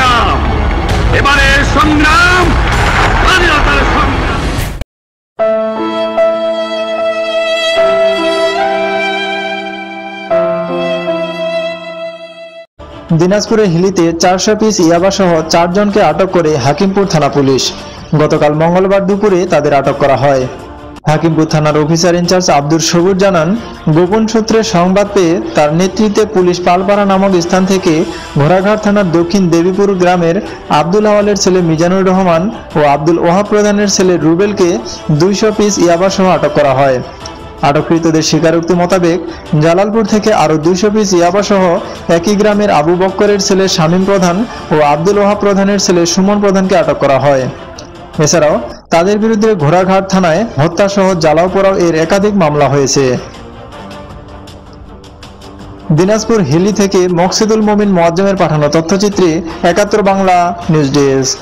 সংগ্রাম। এবারের সংগ্রাম, স্বাধীনতার সংগ্রাম। দিনাজপুরের হিলিতে চারশো পিস ইয়াবাসহ চারজনকে আটক করে হাকিমপুর থানা পুলিশ। গতকাল মঙ্গলবার দুপুরে তাদের আটক করা হয়। হাকিমপুর থানার অফিসার ইনচার্জ আব্দুর সবুর জানান, গোপন সূত্রে সংবাদ পেয়ে তার নেতৃত্বে পুলিশ পালপাড়া নামক স্থান থেকে ঘোড়াঘাট থানার দক্ষিণ দেবীপুর গ্রামের আব্দুল হাওয়ালের ছেলে মিজানুর রহমান ও আব্দুল ওহাব প্রধানের ছেলে রুবেলকে দুইশো পিস ইয়াবাসহ আটক করা হয়। আটককৃতদের স্বীকারোক্তি মোতাবেক জালালপুর থেকে আরও দুইশো পিস ইয়াবাসহ একই গ্রামের আবু বক্করের ছেলে শামীম প্রধান ও আব্দুল ওহাব প্রধানের ছেলে সুমন প্রধানকে আটক করা হয়। এছাড়াও তাদের বিরুদ্ধে ঘোড়াঘাট থানায় হত্যাসহ জ্বালাও পোড়াও এর একাধিক মামলা হয়েছে। দিনাজপুর হিলি থেকে মকসিদুল মোমিন মোয়াজ্জমের পাঠানো তথ্যচিত্রে একাত্তর বাংলা নিউজ ডেস্ক।